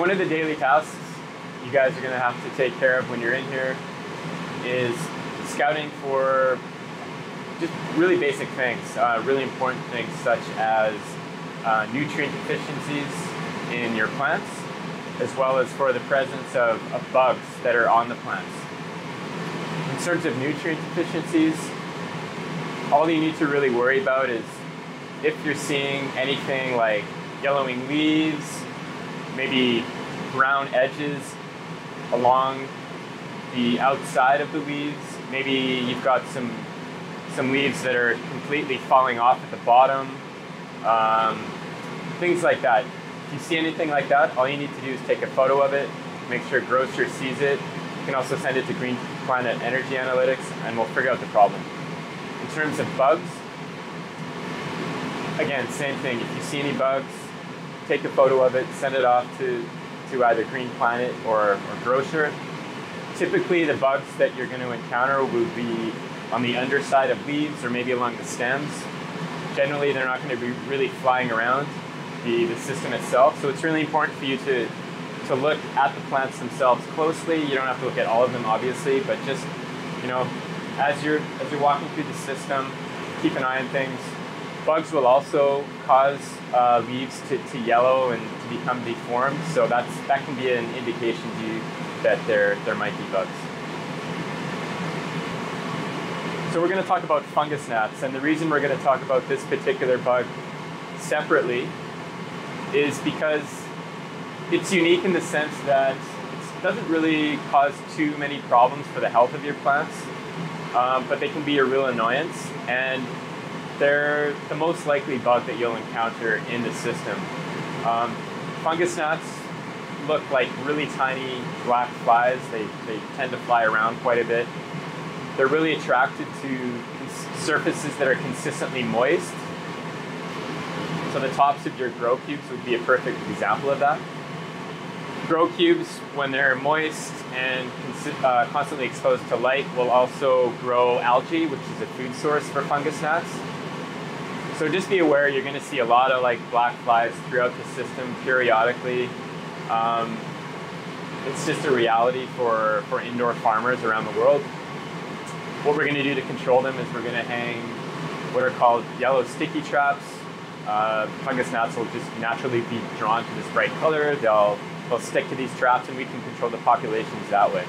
One of the daily tasks you guys are going to have to take care of when you're in here is scouting for just really basic things, uh, really important things such as uh, nutrient deficiencies in your plants, as well as for the presence of, of bugs that are on the plants. In terms of nutrient deficiencies, all you need to really worry about is if you're seeing anything like yellowing leaves, maybe brown edges along the outside of the leaves, maybe you've got some some leaves that are completely falling off at the bottom, um, things like that. If you see anything like that, all you need to do is take a photo of it, make sure Growcer sees it. You can also send it to Green Planet Energy Analytics, and we'll figure out the problem. In terms of bugs, again, same thing. If you see any bugs, take a photo of it, send it off to, to either Green Planet or, or Growcer. Typically, the bugs that you're going to encounter will be on the underside of leaves or maybe along the stems. Generally, they're not going to be really flying around the, the system itself. So it's really important for you to, to look at the plants themselves closely. You don't have to look at all of them, obviously, but just, you know, as you're, as you're walking through the system, keep an eye on things. Bugs will also cause uh, leaves to, to yellow and to become deformed. So that's, that can be an indication to you that there, there might be bugs. So we're going to talk about fungus gnats, and the reason we're going to talk about this particular bug separately is because it's unique in the sense that it doesn't really cause too many problems for the health of your plants, um, but they can be a real annoyance, and they're the most likely bug that you'll encounter in the system. Um, fungus gnats look like really tiny black flies. They, they tend to fly around quite a bit. They're really attracted to surfaces that are consistently moist. So the tops of your grow cubes would be a perfect example of that. Grow cubes, when they're moist and uh, constantly exposed to light, will also grow algae, which is a food source for fungus gnats. So just be aware, you're going to see a lot of like black flies throughout the system periodically. Um, it's just a reality for, for indoor farmers around the world. What we're going to do to control them is we're going to hang what are called yellow sticky traps. Uh, fungus gnats will just naturally be drawn to this bright color. They'll, they'll stick to these traps and we can control the populations that way.